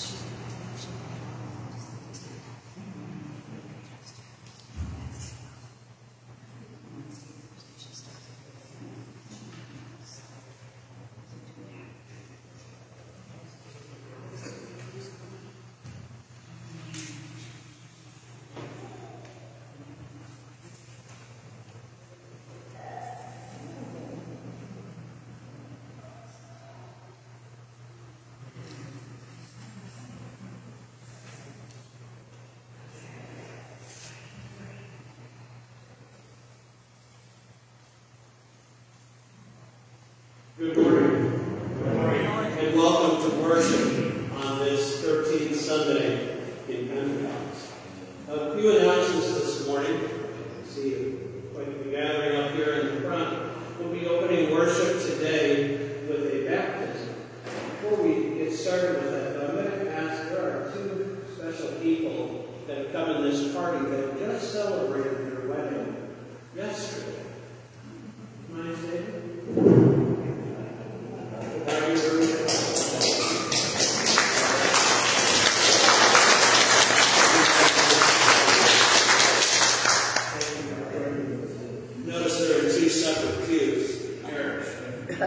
Jesus. Morning. And welcome to worship on this 13th Sunday in Pentecost. A few announcements this morning. See quite a gathering up here in the front. We'll be opening worship today with a baptism. Before we get started with that, I'm going to ask, there are two special people that have come in this party that just celebrated their wedding yesterday. Mind saying? Notice there are two separate pews. Marriage. All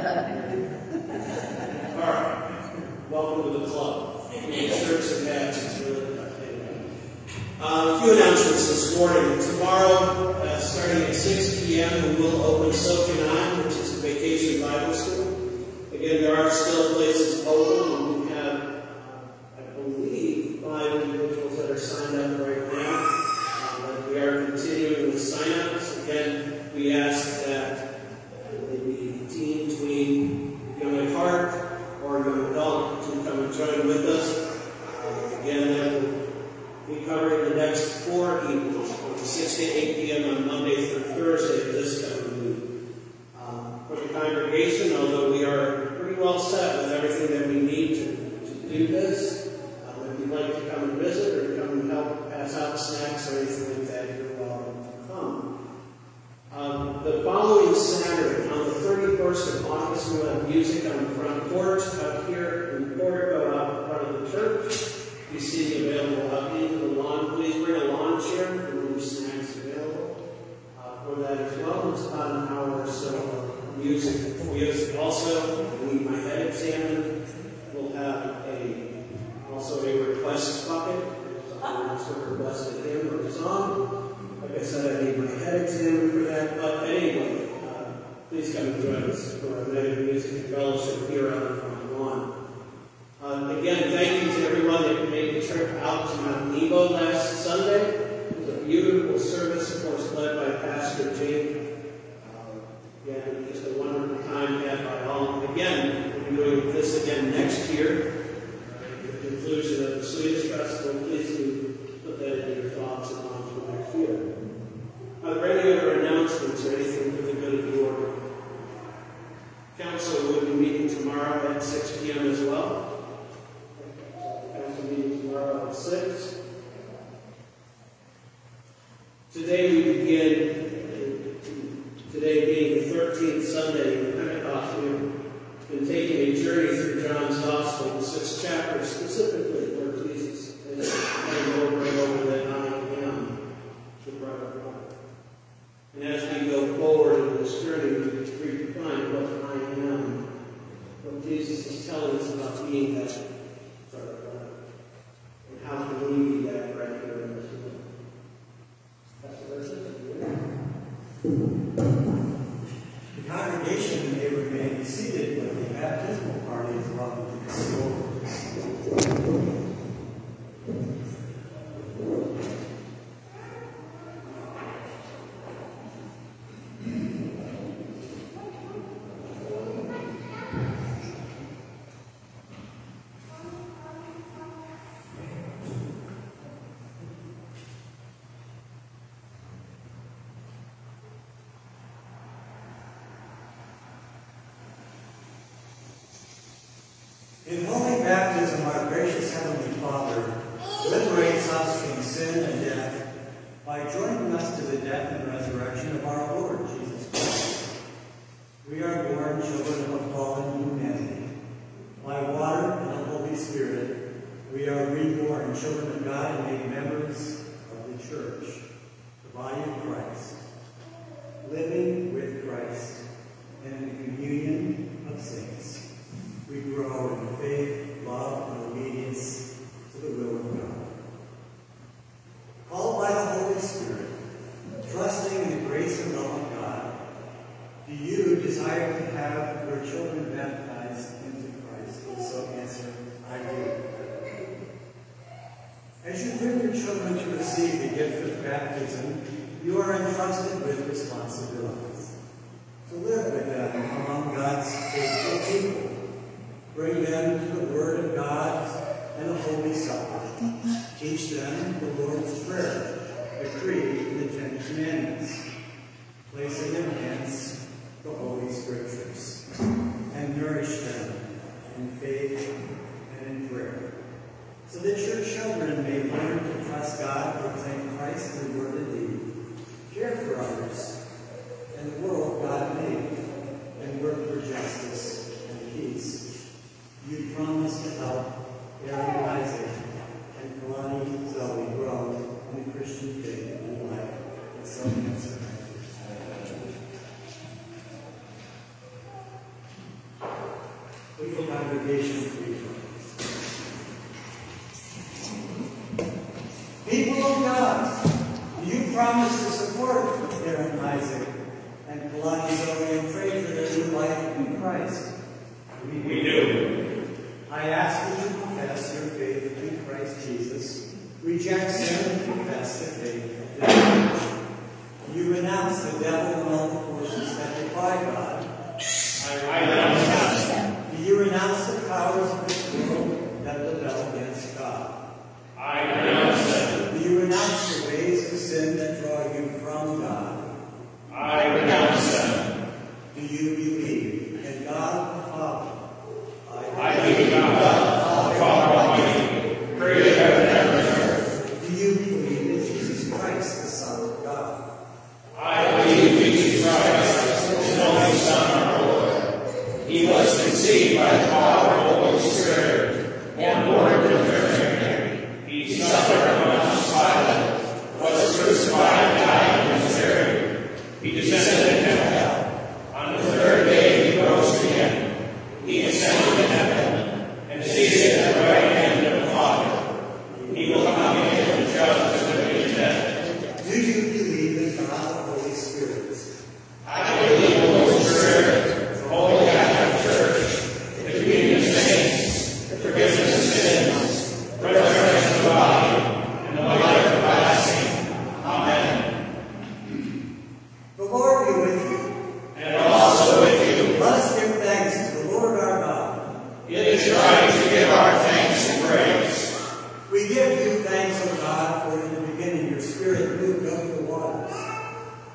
right. Welcome to the club. Shirts and hats. It's really uh, a few announcements this morning. Tomorrow, uh, starting at 6 p.m., we will open Sokinai, which is a vacation Bible school. Again, there are still places open. We have, uh, I believe, five individuals that are signed up right now. Uh, but we are continuing with sign-ups. Again, we ask that they be teen, tween, young at heart, or young adult to come and join with us. Uh, again, that will be covering the next four evenings, from 6 to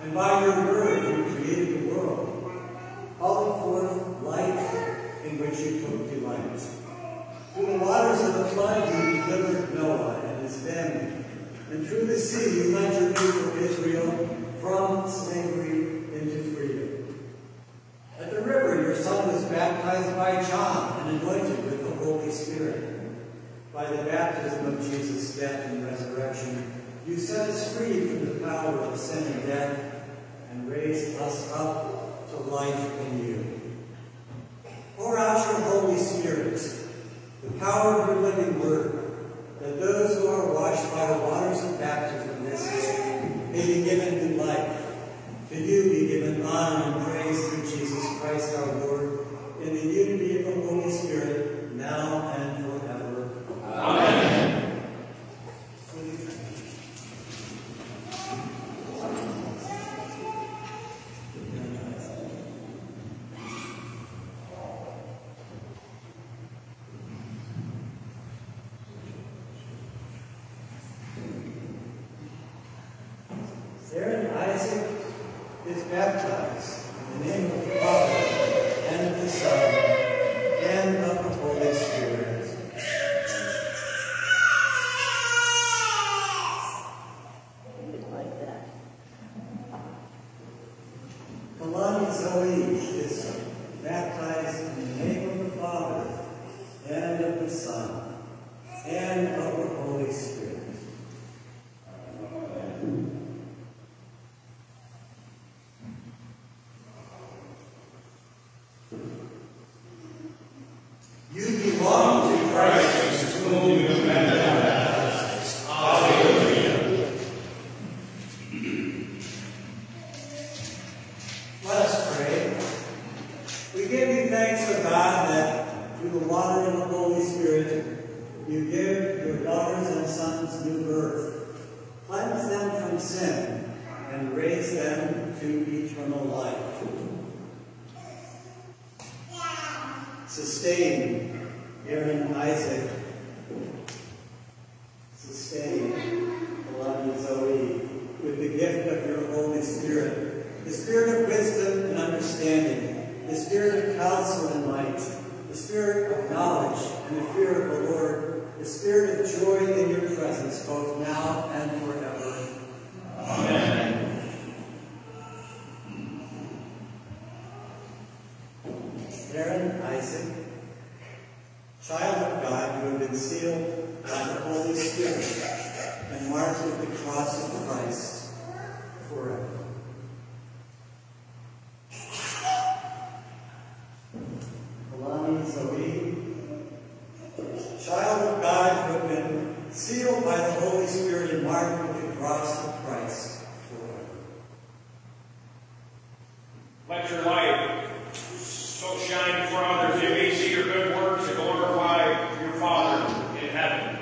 And by your word you created the world, calling forth life in which you took delight. Through the waters of the flood you delivered Noah and his family, and through the sea you led your people Israel from slavery into freedom. At the river your son was baptized by John and anointed with the Holy Spirit. By the baptism of Jesus' death and resurrection, you set us free from the power of sin and death raise us up to life in you. Pour out your Holy Spirit, the power of your living word, that those who are washed by the waters of baptism this day may be given new life. To you be given honor You give your daughters and sons new birth. Cleanse them from sin and raise them to eternal life. Sustain Aaron Isaac. Sustain Alani Zoe with the gift of your Holy Spirit, the spirit of wisdom and understanding, the spirit of counsel and might, the spirit of knowledge and the fear of the Lord, the spirit of joy in your presence, both now and forever. Amen. Aaron Isaac, child of God, you have been sealed by the Holy Spirit and marked with the cross of Christ forever. Alani Zoe, child of God, you have been sealed by the Holy Spirit and marked with the cross of Christ forever. Let your light so shine before others they may see your good works and glorify your Father in heaven.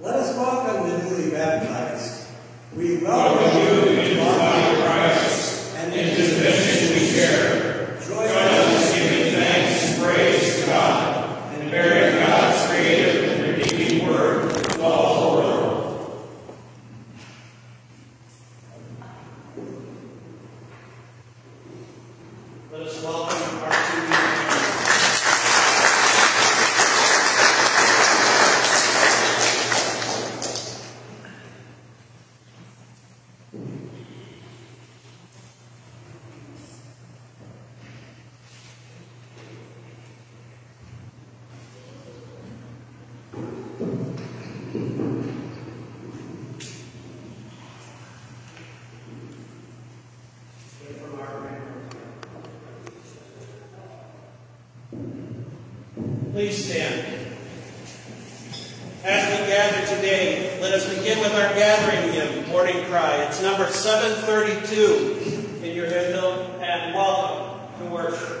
Let us welcome the newly baptized. We welcome Welcome you you into the body of Christ and and to the mission we share. joy Join us in giving thanks and praise to God and bearing God's creative and redeeming word to all the world. Let us welcome our two new members. Hear from our grandparents. Please stand. As we gather today, let us begin with our gathering hymn, Morning Cry. It's number 732 in your hymnal, and welcome to worship.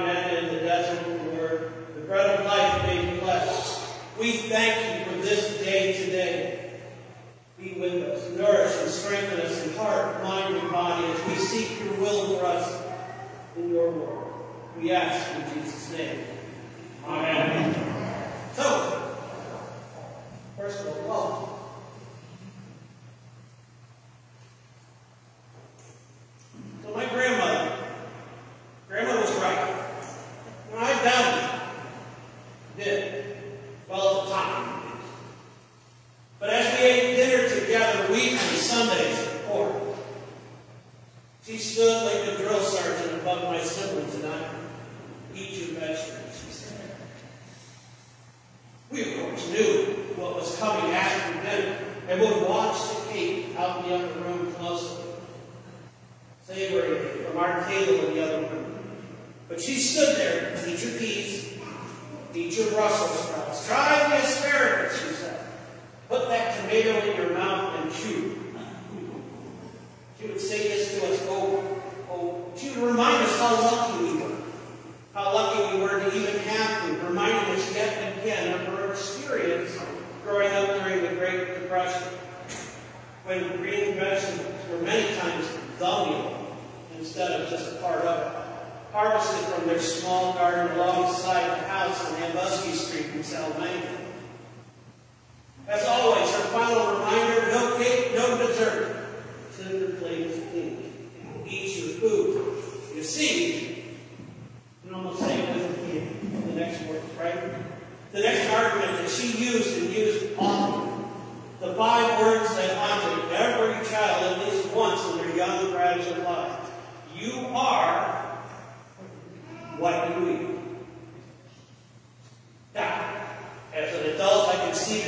in the desert or the bread of life made flesh. We thank you for this day today. Be with us, nourish and strengthen us in heart, mind, and body as we seek your will for us in your word. We ask in Jesus' name. Amen.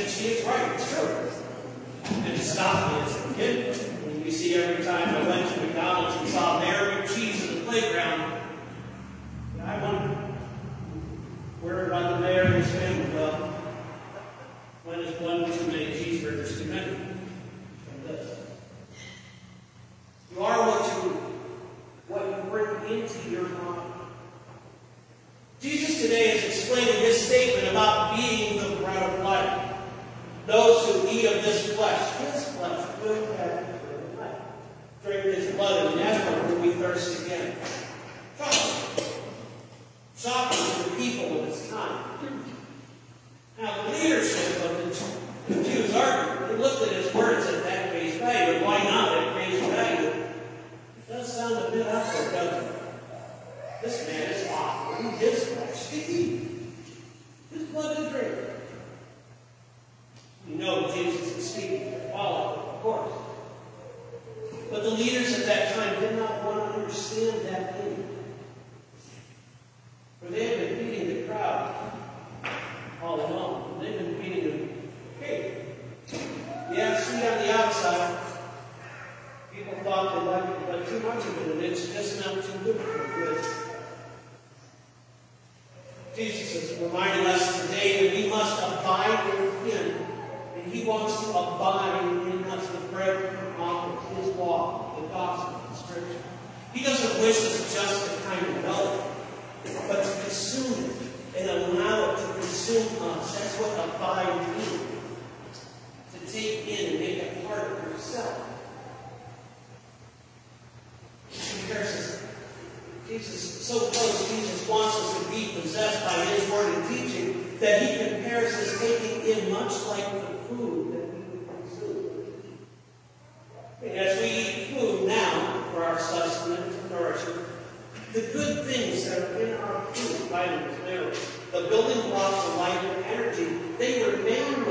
and she is right, it's true. And to stop me is forgiveness. You see, every time I went to McDonald's and saw The good things that are in our food, vitamins, minerals, the building blocks of life and energy, they remain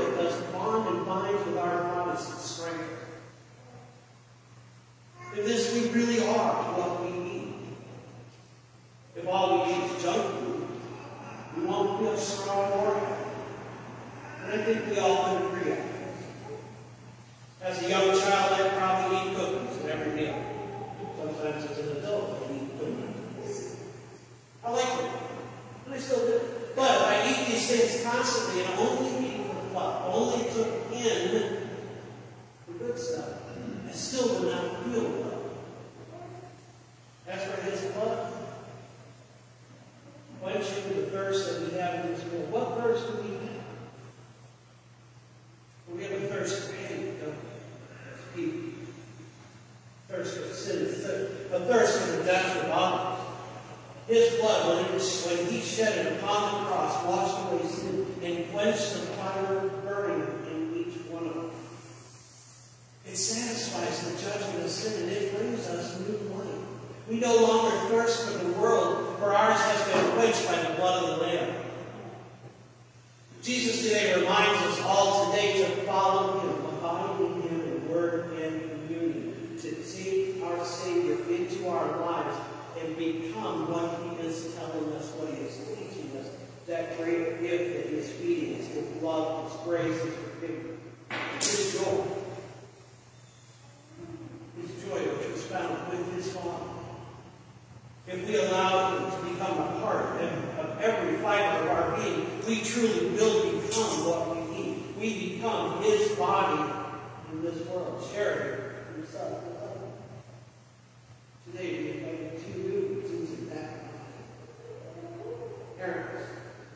parents,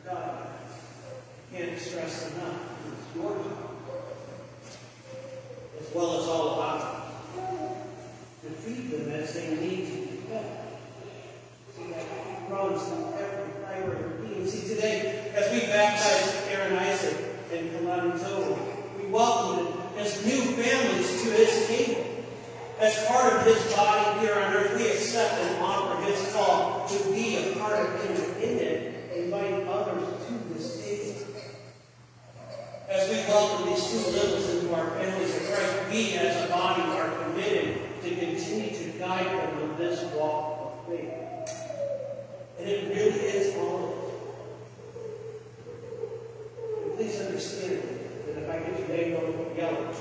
God. Can't stress enough. It's your job. As well as all of ours. To feed them as they need to be fed. See that grows in every fiber of being. See today, as we baptize Aaron Isaac and Kalanizoa, we welcome them as new families to his kingdom. As part of his body here on earth, we accept and honor his call to be a part of his who live as into our families of Christ, we as a body are committed to continue to guide them in this walk of faith. And it really is all Please understand that if I get your name on yellow,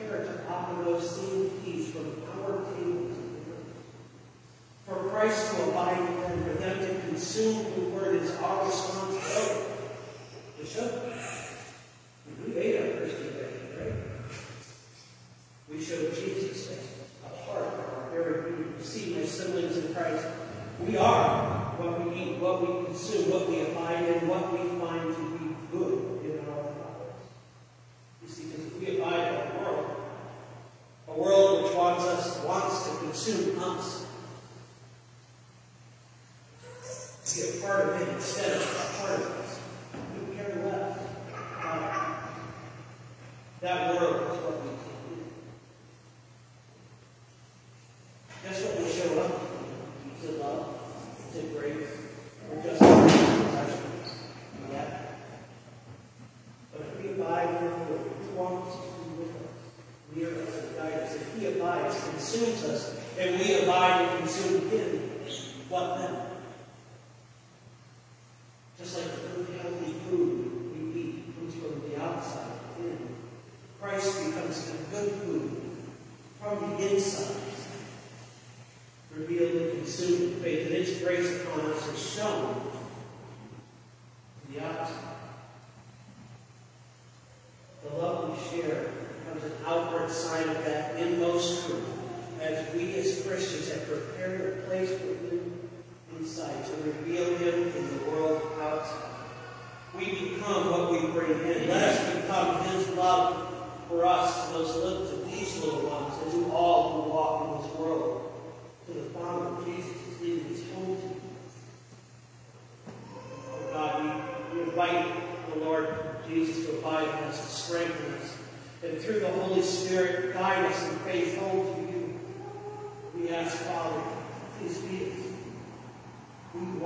prepare to offer those same keys from our table to the For Christ to abide and for them to consume the word is our responsibility. Bishop?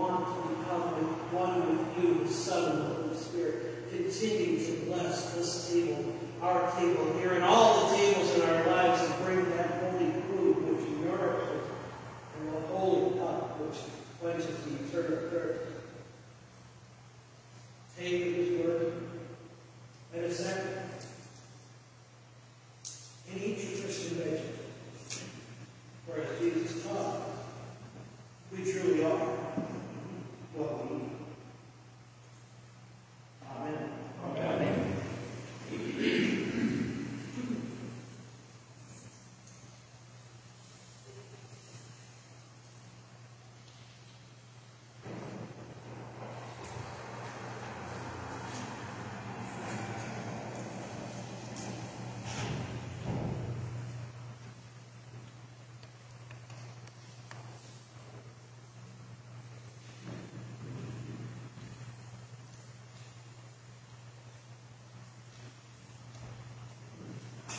to with one with you, Son of the Holy Spirit. Continue to bless this table, our table here, and all the tables in our lives, and bring that holy food which you are, and the holy cup which quenches the eternal